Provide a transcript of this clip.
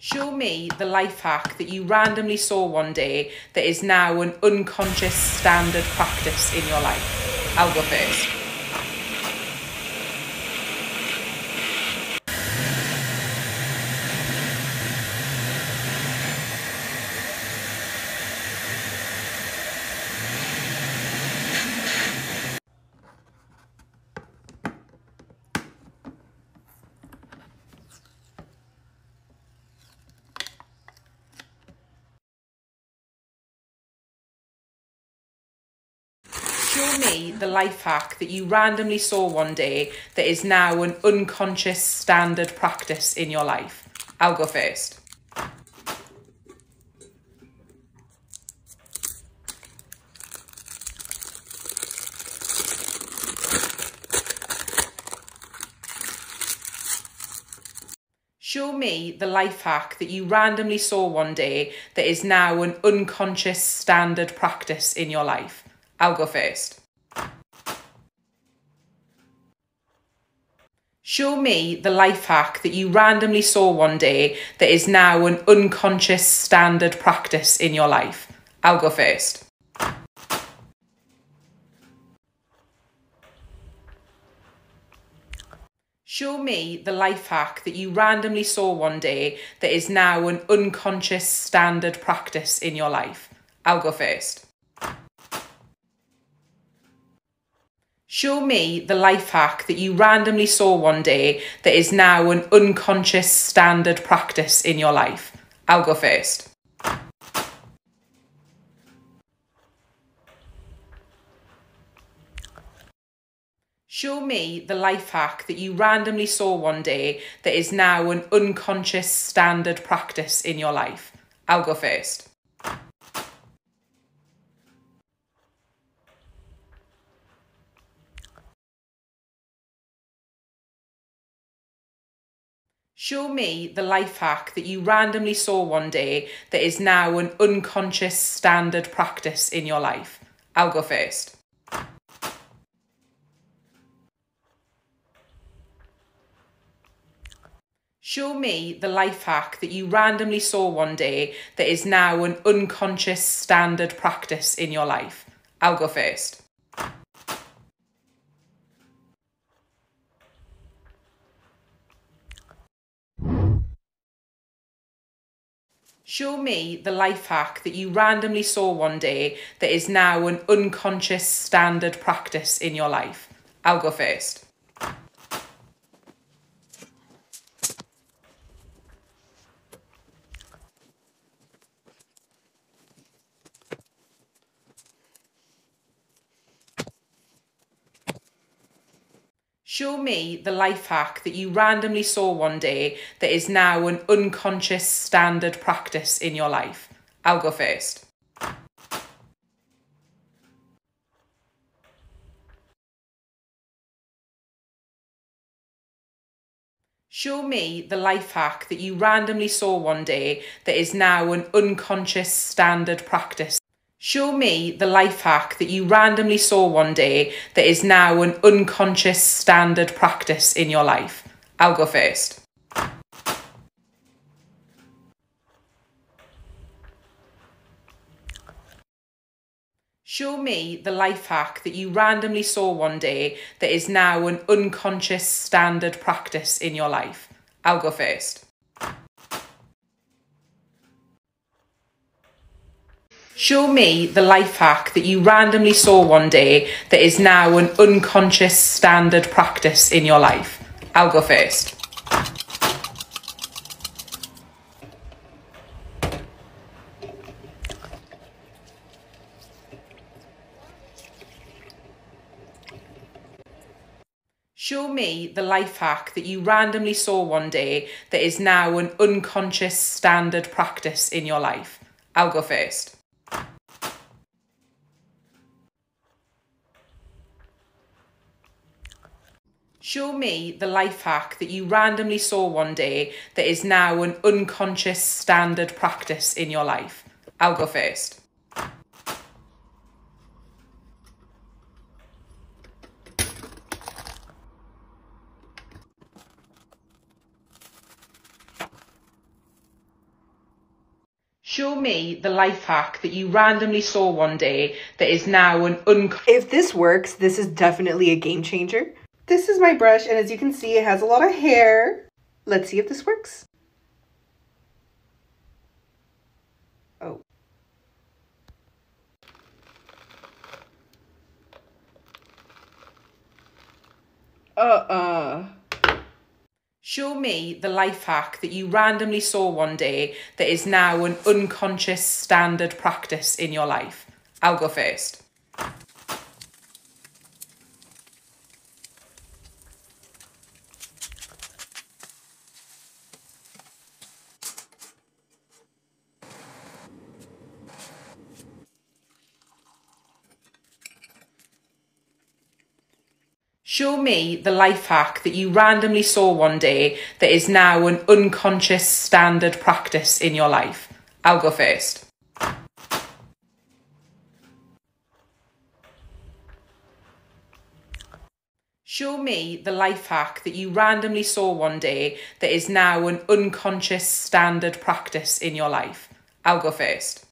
Show me the life hack that you randomly saw one day that is now an unconscious standard practice in your life. I'll go first. Show me the life hack that you randomly saw one day that is now an unconscious standard practice in your life. I'll go first. Show me the life hack that you randomly saw one day that is now an unconscious standard practice in your life. I'll go first. Show me the life hack that you randomly saw one day that is now an unconscious standard practice in your life. I'll go first. Show me the life hack that you randomly saw one day that is now an unconscious standard practice in your life. I'll go first. Show me the life hack that you randomly saw one day that is now an unconscious standard practice in your life. I'll go first. Show me the life hack that you randomly saw one day that is now an unconscious standard practice in your life. I'll go first. Show me the life hack that you randomly saw one day that is now an unconscious standard practice in your life. I'll go first. Show me the life hack that you randomly saw one day that is now an unconscious standard practice in your life. I'll go first. Show me the life hack that you randomly saw one day that is now an unconscious standard practice in your life. I'll go first. Show me the life hack that you randomly saw one day that is now an unconscious standard practice in your life. I'll go first. Show me the life hack that you randomly saw one day that is now an unconscious standard practice. Show me the life hack that you randomly saw one day that is now an unconscious standard practice in your life. I'll go first. Show me the life hack that you randomly saw one day that is now an unconscious standard practice in your life. I'll go first. Show me the life hack that you randomly saw one day that is now an unconscious standard practice in your life. I'll go first. Show me the life hack that you randomly saw one day that is now an unconscious standard practice in your life. I'll go first. Show me the life hack that you randomly saw one day that is now an unconscious standard practice in your life. I'll go first. Show me the life hack that you randomly saw one day that is now an un. If this works, this is definitely a game changer. This is my brush, and as you can see, it has a lot of hair. Let's see if this works. Oh. Uh-uh. Show me the life hack that you randomly saw one day that is now an unconscious standard practice in your life. I'll go first. Show me the life hack that you randomly saw one day that is now an unconscious standard practice in your life. I'll go first. Show me the life hack that you randomly saw one day that is now an unconscious standard practice in your life. I'll go first.